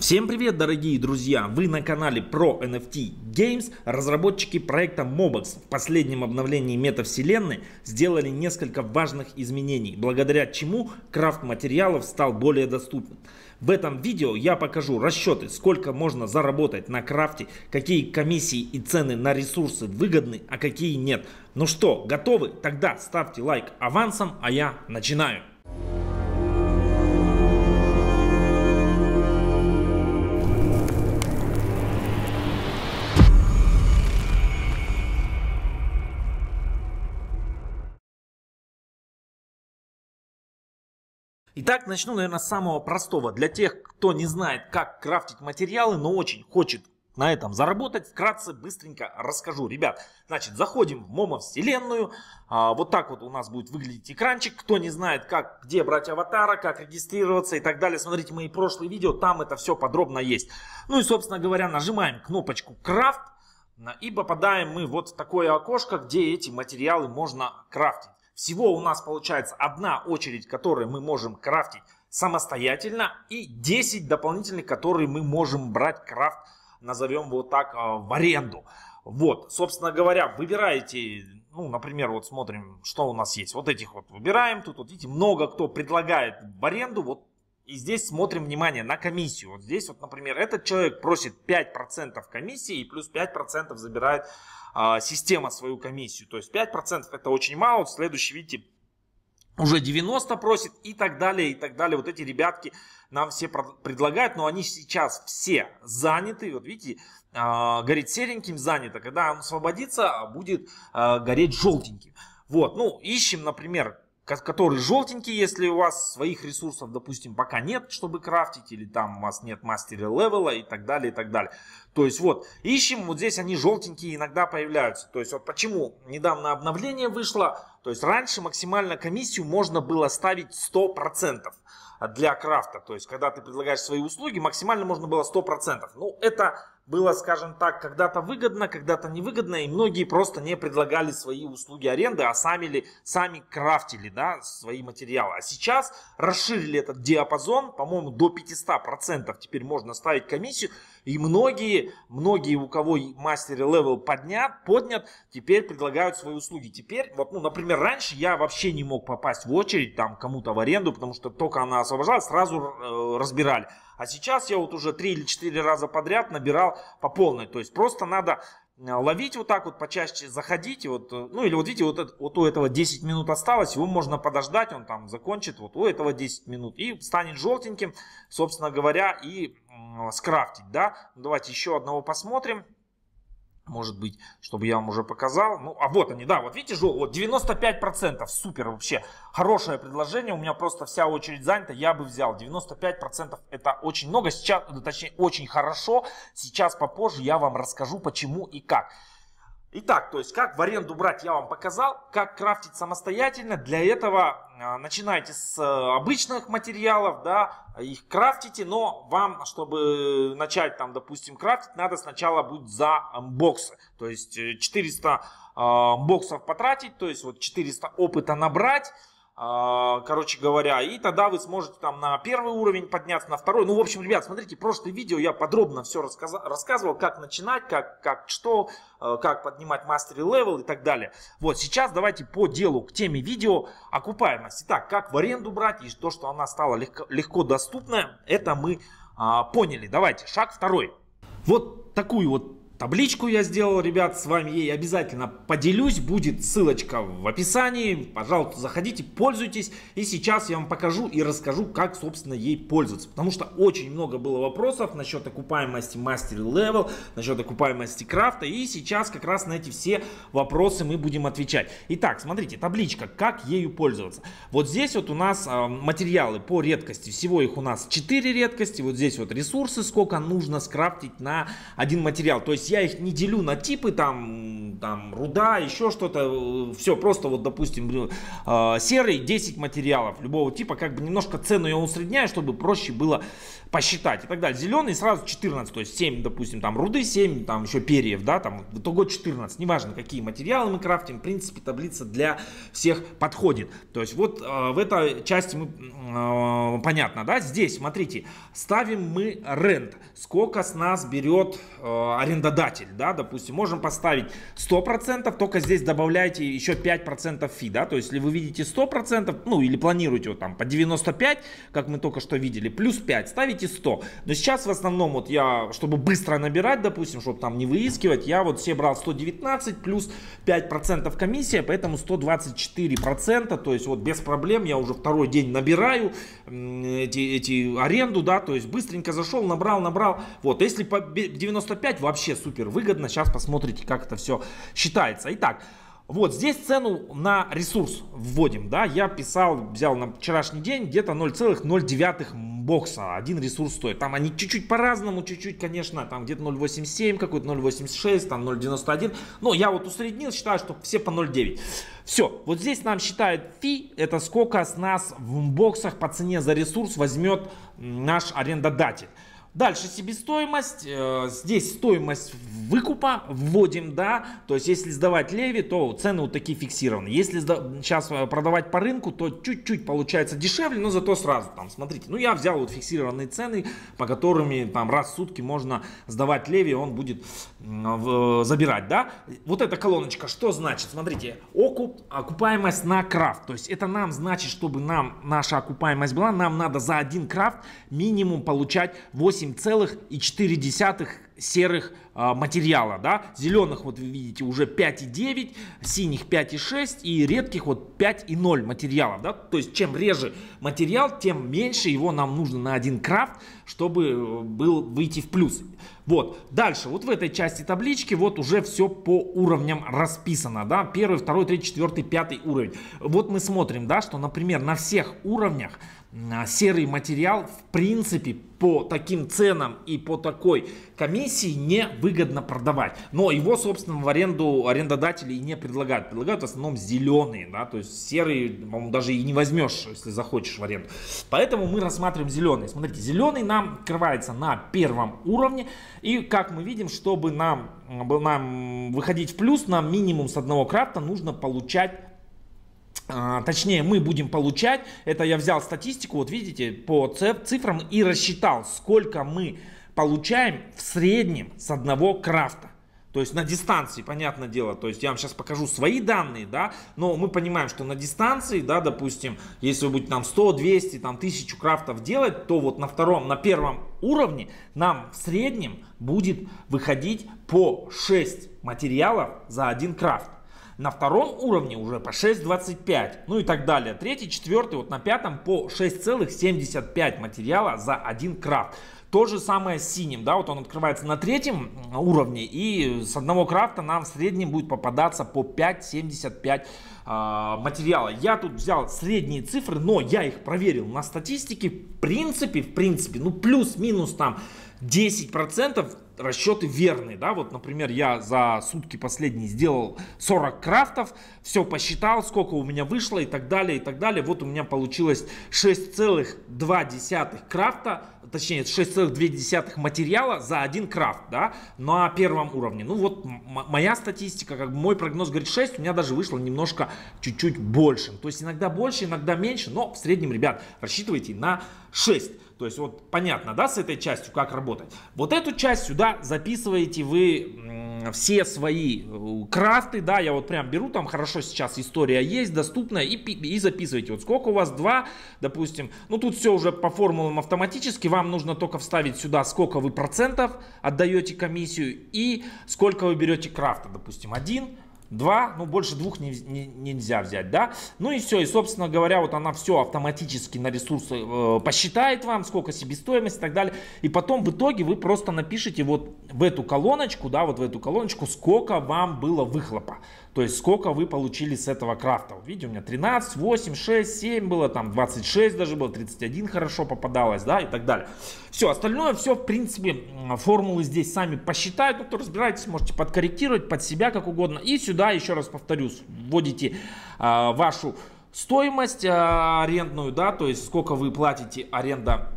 Всем привет, дорогие друзья! Вы на канале про NFT Games, разработчики проекта Mobox. В последнем обновлении метавселенной сделали несколько важных изменений, благодаря чему крафт материалов стал более доступным. В этом видео я покажу расчеты, сколько можно заработать на крафте, какие комиссии и цены на ресурсы выгодны, а какие нет. Ну что, готовы? Тогда ставьте лайк авансом, а я начинаю. Итак, начну, наверное, с самого простого. Для тех, кто не знает, как крафтить материалы, но очень хочет на этом заработать, вкратце, быстренько расскажу. Ребят, значит, заходим в Момо вселенную. А, вот так вот у нас будет выглядеть экранчик. Кто не знает, как, где брать аватара, как регистрироваться и так далее, смотрите мои прошлые видео, там это все подробно есть. Ну и, собственно говоря, нажимаем кнопочку крафт. И попадаем мы вот в такое окошко, где эти материалы можно крафтить. Всего у нас получается одна очередь, которую мы можем крафтить самостоятельно и 10 дополнительных, которые мы можем брать крафт, назовем вот так, а, в аренду. Вот, собственно говоря, выбираете, ну, например, вот смотрим, что у нас есть. Вот этих вот выбираем, тут вот видите, много кто предлагает в аренду, вот и здесь смотрим внимание на комиссию. Вот здесь вот, например, этот человек просит 5% комиссии и плюс 5% забирает а, система свою комиссию. То есть 5% это очень мало. Следующий, видите, уже 90 просит и так далее, и так далее. Вот эти ребятки нам все предлагают, но они сейчас все заняты. Вот видите, а, горит сереньким занято. Когда он освободится, будет а, гореть желтеньким. Вот, ну, ищем, например, который желтенький, если у вас своих ресурсов, допустим, пока нет, чтобы крафтить, или там у вас нет мастера левела и так далее, и так далее. То есть вот, ищем, вот здесь они желтенькие иногда появляются. То есть вот почему недавно обновление вышло, то есть раньше максимально комиссию можно было ставить 100% для крафта. То есть когда ты предлагаешь свои услуги, максимально можно было 100%. Ну это было, скажем так, когда-то выгодно, когда-то невыгодно, и многие просто не предлагали свои услуги аренды, а сами, ли, сами крафтили да, свои материалы. А сейчас расширили этот диапазон, по-моему, до 500% теперь можно ставить комиссию, и многие, многие, у кого mastery level поднят, поднят, теперь предлагают свои услуги. Теперь, вот, ну, например, раньше я вообще не мог попасть в очередь там кому-то в аренду, потому что только она освобождалась, сразу э, разбирали. А сейчас я вот уже 3 или 4 раза подряд набирал по полной. То есть просто надо э, ловить вот так вот почаще, заходить, вот, э, ну или вот видите, вот, это, вот у этого 10 минут осталось, его можно подождать, он там закончит, вот у этого 10 минут и станет желтеньким, собственно говоря, и скрафтить, да. Давайте еще одного посмотрим может быть, чтобы я вам уже показал. Ну, а вот они, да, вот видите, жел, вот 95%, супер вообще, хорошее предложение, у меня просто вся очередь занята, я бы взял. 95% это очень много, сейчас, точнее, очень хорошо, сейчас попозже я вам расскажу, почему и как. Итак, то есть как в аренду брать я вам показал, как крафтить самостоятельно. Для этого э, начинайте с обычных материалов, да, их крафтите, но вам, чтобы начать там, допустим, крафтить, надо сначала будет за боксы. То есть 400 э, боксов потратить, то есть вот 400 опыта набрать. А, короче говоря, и тогда вы сможете там на первый уровень подняться, на второй. Ну, в общем, ребят, смотрите, прошлое видео я подробно все рассказывал, как начинать, как, как что, э, как поднимать mastery level и так далее. Вот, сейчас давайте по делу, к теме видео окупаемость. Итак, как в аренду брать и то, что она стала легко, легко доступна, это мы а, поняли. Давайте, шаг второй. Вот такую вот Табличку я сделал, ребят, с вами ей обязательно поделюсь, будет ссылочка в описании, пожалуйста, заходите, пользуйтесь, и сейчас я вам покажу и расскажу, как, собственно, ей пользоваться, потому что очень много было вопросов насчет окупаемости Mastery Level, насчет окупаемости крафта, и сейчас как раз на эти все вопросы мы будем отвечать. Итак, смотрите, табличка, как ею пользоваться. Вот здесь вот у нас э, материалы по редкости, всего их у нас 4 редкости, вот здесь вот ресурсы, сколько нужно скрафтить на один материал, то есть я их не делю на типы, там, там руда, еще что-то. Все, просто вот, допустим, э, серый 10 материалов любого типа, как бы немножко цену я усредняю, чтобы проще было посчитать и так далее. Зеленый сразу 14, то есть 7, допустим, там руды, 7, там еще перьев, да, там в итоге 14. Неважно, какие материалы мы крафтим, в принципе, таблица для всех подходит. То есть вот э, в этой части мы, э, понятно, да, здесь, смотрите, ставим мы рент, сколько с нас берет э, арендодатель, да, допустим, можем поставить 100%, только здесь добавляйте еще 5% фи, да, то есть если вы видите 100%, ну или планируете вот там по 95, как мы только что видели, плюс 5, ставите ставите 100. Но сейчас в основном вот я, чтобы быстро набирать, допустим, чтобы там не выискивать, я вот все брал 119 плюс 5% комиссия, поэтому 124%, то есть вот без проблем я уже второй день набираю эти, эти аренду, да, то есть быстренько зашел, набрал, набрал. Вот, если по 95 вообще супер выгодно, сейчас посмотрите, как это все считается. Итак, вот здесь цену на ресурс вводим, да, я писал, взял на вчерашний день где-то 0,09 бокса, один ресурс стоит. Там они чуть-чуть по-разному, чуть-чуть, конечно, там где-то 0,87, какой-то 0,86, там 0,91, но я вот усреднил, считаю, что все по 0,9. Все, вот здесь нам считают фи, это сколько с нас в боксах по цене за ресурс возьмет наш арендодатель. Дальше себестоимость. Э, здесь стоимость выкупа вводим, да. То есть, если сдавать леви, то цены вот такие фиксированы. Если сейчас э, продавать по рынку, то чуть-чуть получается дешевле, но зато сразу там, смотрите. Ну, я взял вот фиксированные цены, по которыми там раз в сутки можно сдавать леви, он будет забирать, да. Вот эта колоночка, что значит? Смотрите, окуп, окупаемость на крафт. То есть, это нам значит, чтобы нам наша окупаемость была, нам надо за один крафт минимум получать 8 8,4 серых а, материала, да, зеленых вот вы видите уже 5,9, синих 5,6 и редких вот 5,0 материалов, да, то есть чем реже материал, тем меньше его нам нужно на один крафт, чтобы э, был выйти в плюс. Вот, дальше, вот в этой части таблички вот уже все по уровням расписано, да, первый, второй, третий, четвертый, пятый уровень. Вот мы смотрим, да, что, например, на всех уровнях серый материал в принципе по таким ценам и по такой комиссии не выгодно продавать. Но его, собственно, в аренду арендодатели и не предлагают. Предлагают в основном зеленые, да, то есть серые, по-моему, даже и не возьмешь, если захочешь в аренду. Поэтому мы рассматриваем зеленый. Смотрите, зеленый нам открывается на первом уровне. И как мы видим, чтобы нам, нам выходить в плюс, нам минимум с одного крафта нужно получать а, точнее, мы будем получать, это я взял статистику, вот видите, по цифрам и рассчитал, сколько мы получаем в среднем с одного крафта. То есть на дистанции, понятное дело, то есть я вам сейчас покажу свои данные, да, но мы понимаем, что на дистанции, да, допустим, если вы будете нам 100, 200, там 1000 крафтов делать, то вот на втором, на первом уровне нам в среднем будет выходить по 6 материалов за один крафт. На втором уровне уже по 6,25, ну и так далее. Третий, четвертый, вот на пятом по 6,75 материала за один крафт. То же самое с синим, да, вот он открывается на третьем уровне, и с одного крафта нам в среднем будет попадаться по 5,75 э, материала. Я тут взял средние цифры, но я их проверил на статистике. В принципе, в принципе, ну плюс-минус там 10% расчеты верные, да, вот, например, я за сутки последние сделал 40 крафтов, все посчитал, сколько у меня вышло и так далее, и так далее, вот у меня получилось 6,2 крафта, точнее 6,2 материала за один крафт, да, на первом уровне, ну вот моя статистика, как бы мой прогноз говорит 6, у меня даже вышло немножко чуть-чуть больше, то есть иногда больше, иногда меньше, но в среднем, ребят, рассчитывайте на 6. То есть вот понятно, да, с этой частью как работать. Вот эту часть сюда записываете вы все свои э, крафты, да, я вот прям беру, там хорошо сейчас история есть, доступная, и, и записывайте, вот сколько у вас, два, допустим, ну тут все уже по формулам автоматически, вам нужно только вставить сюда, сколько вы процентов отдаете комиссию и сколько вы берете крафта, допустим, один, два, ну больше двух не, не, нельзя взять, да. Ну и все, и собственно говоря, вот она все автоматически на ресурсы э, посчитает вам, сколько себестоимость и так далее. И потом в итоге вы просто напишите вот в эту колоночку, да, вот в эту колоночку, сколько вам было выхлопа. То есть сколько вы получили с этого крафта. Видите, у меня 13, 8, 6, 7 было, там 26 даже было, 31 хорошо попадалось, да, и так далее. Все, остальное все, в принципе, формулы здесь сами посчитают. Ну, кто разбирается, можете подкорректировать под себя как угодно. И сюда, еще раз повторюсь, вводите а, вашу стоимость а, арендную, да, то есть сколько вы платите аренда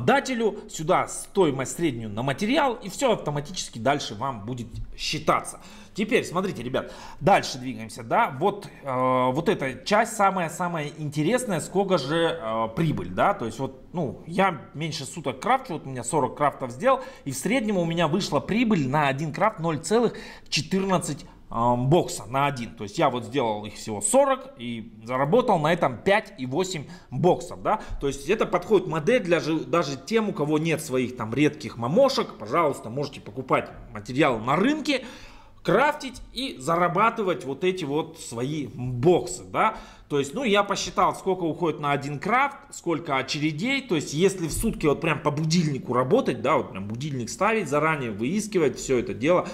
дателю, сюда стоимость среднюю на материал, и все автоматически дальше вам будет считаться. Теперь, смотрите, ребят, дальше двигаемся, да, вот, э, вот эта часть самая-самая интересная, сколько же э, прибыль, да, то есть вот, ну, я меньше суток крафчу, вот у меня 40 крафтов сделал, и в среднем у меня вышла прибыль на один крафт 0,14 э, бокса на один. То есть я вот сделал их всего 40 и заработал на этом 5,8 боксов, да. То есть это подходит модель для даже тем, у кого нет своих там редких мамошек, пожалуйста, можете покупать материалы на рынке, крафтить и зарабатывать вот эти вот свои боксы, да. То есть, ну, я посчитал, сколько уходит на один крафт, сколько очередей. То есть, если в сутки вот прям по будильнику работать, да, вот прям будильник ставить заранее, выискивать все это дело,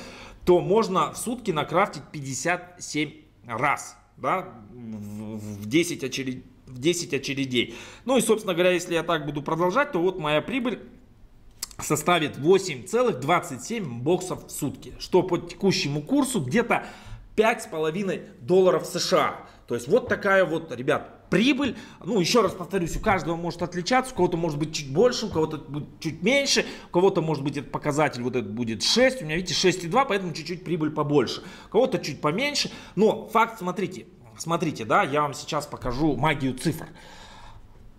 то можно в сутки накрафтить 57 раз, да, в 10 очередей в 10 очередей. Ну и, собственно говоря, если я так буду продолжать, то вот моя прибыль составит 8,27 боксов в сутки, что по текущему курсу где-то 5,5 долларов США. То есть вот такая вот, ребят, прибыль. Ну, еще раз повторюсь, у каждого может отличаться, у кого-то может быть чуть больше, у кого-то будет чуть меньше, у кого-то может быть этот показатель вот этот будет 6, у меня, видите, 6,2, поэтому чуть-чуть прибыль побольше. У кого-то чуть поменьше, но факт, смотрите, смотрите, да, я вам сейчас покажу магию цифр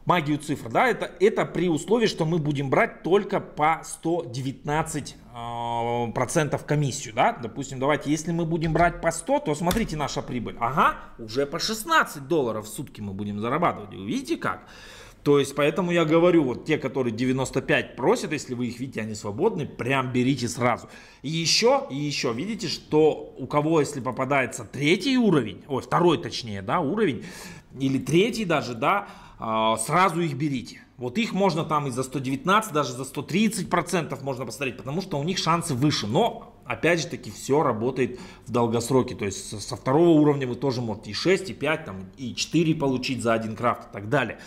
магию цифр, да, это, это при условии, что мы будем брать только по 119 э, процентов комиссию, да, допустим, давайте, если мы будем брать по 100, то смотрите наша прибыль, ага, уже по 16 долларов в сутки мы будем зарабатывать, вы видите как? То есть, поэтому я говорю, вот те, которые 95 просят, если вы их видите, они свободны, прям берите сразу. И еще, и еще, видите, что у кого, если попадается третий уровень, ой, второй точнее, да, уровень, или третий даже, да, а, сразу их берите. Вот их можно там и за 119, даже за 130 процентов можно посмотреть, потому что у них шансы выше. Но, опять же таки, все работает в долгосроке. То есть со второго уровня вы тоже можете и 6, и 5, там, и 4 получить за один крафт и так далее.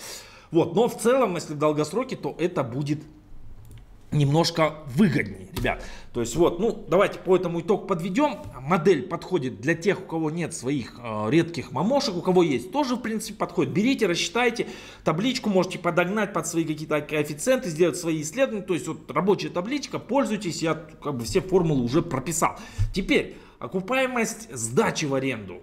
Вот, но в целом, если в долгосроке, то это будет немножко выгоднее, ребят. То есть вот, ну, давайте по этому итогу подведем. Модель подходит для тех, у кого нет своих э, редких мамошек, у кого есть, тоже, в принципе, подходит. Берите, рассчитайте, табличку можете подогнать под свои какие-то коэффициенты, сделать свои исследования. То есть вот рабочая табличка, пользуйтесь, я как бы все формулы уже прописал. Теперь, окупаемость сдачи в аренду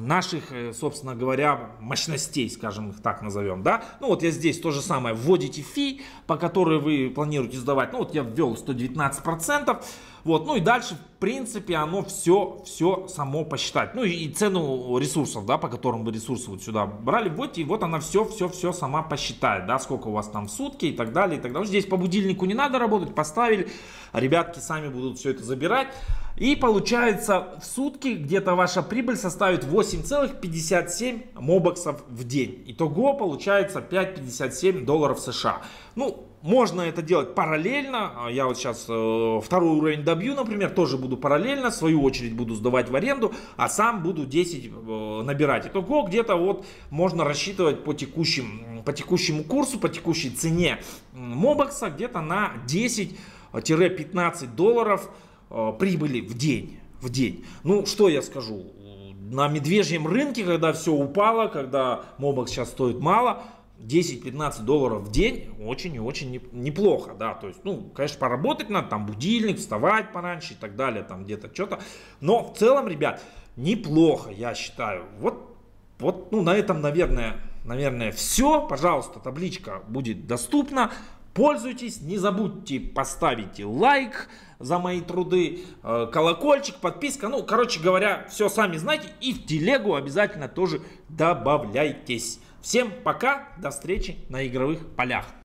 наших, э, собственно говоря, мощностей, скажем их так назовем, да. Ну вот я здесь то же самое, вводите фи, по которой вы планируете сдавать, ну вот я ввел 119 процентов, вот, ну и дальше, в принципе, оно все, все само посчитать. Ну и, и цену ресурсов, да, по которым вы ресурсы вот сюда брали, вот и вот она все, все, все сама посчитает, да, сколько у вас там в сутки и так далее, и так далее. Здесь по будильнику не надо работать, поставили, ребятки сами будут все это забирать. И получается в сутки где-то ваша прибыль составит 8,57 мобоксов в день. Итого получается 5,57 долларов США. Ну, можно это делать параллельно. А я вот сейчас э, второй уровень добью, например, тоже буду параллельно. Свою очередь буду сдавать в аренду, а сам буду 10 э, набирать. Итого где-то вот можно рассчитывать по, текущим, по текущему курсу, по текущей цене мобокса где-то на 10-15 долларов э, прибыли в день. В день. Ну, что я скажу? На медвежьем рынке, когда все упало, когда мобокс сейчас стоит мало, 10-15 долларов в день очень и очень неплохо, да, то есть, ну, конечно, поработать надо, там, будильник, вставать пораньше и так далее, там, где-то что-то, но в целом, ребят, неплохо, я считаю, вот, вот, ну, на этом, наверное, наверное, все, пожалуйста, табличка будет доступна, пользуйтесь, не забудьте поставить лайк за мои труды, э, колокольчик, подписка, ну, короче говоря, все сами знаете, и в телегу обязательно тоже добавляйтесь. Всем пока, до встречи на игровых полях.